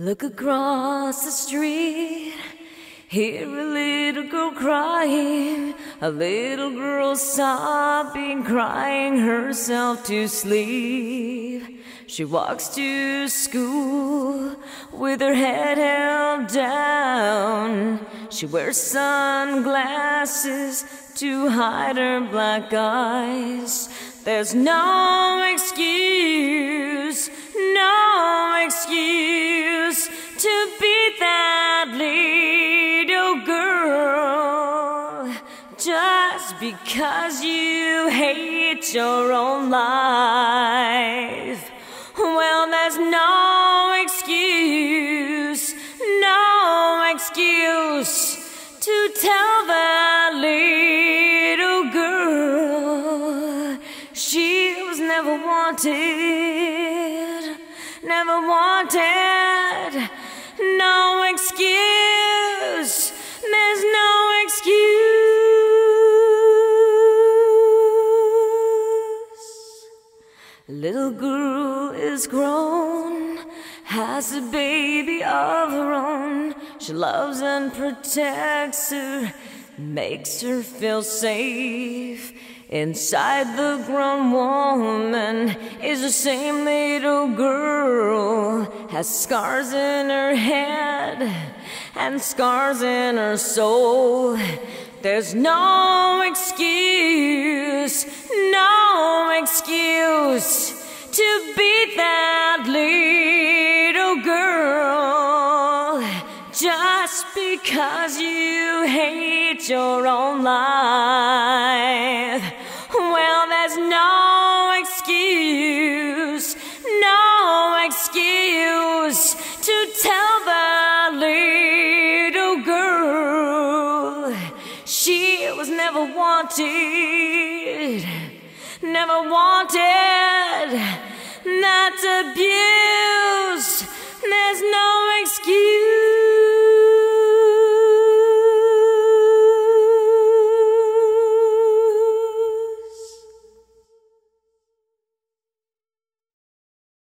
Look across the street, hear a little girl crying, a little girl sobbing, crying herself to sleep. She walks to school with her head held down. She wears sunglasses to hide her black eyes. There's no excuse, just because you hate your own life. Well, there's no excuse, no excuse to tell that little girl she was never wanted, never wanted. Little girl is grown, has a baby of her own. She loves and protects her, makes her feel safe. Inside the grown woman is the same little girl, has scars in her head and scars in her soul. There's no excuse, to be that little girl just because you hate your own life. Well, there's no excuse, no excuse to tell the little girl she was never wanted, never wanted. That's a beauty.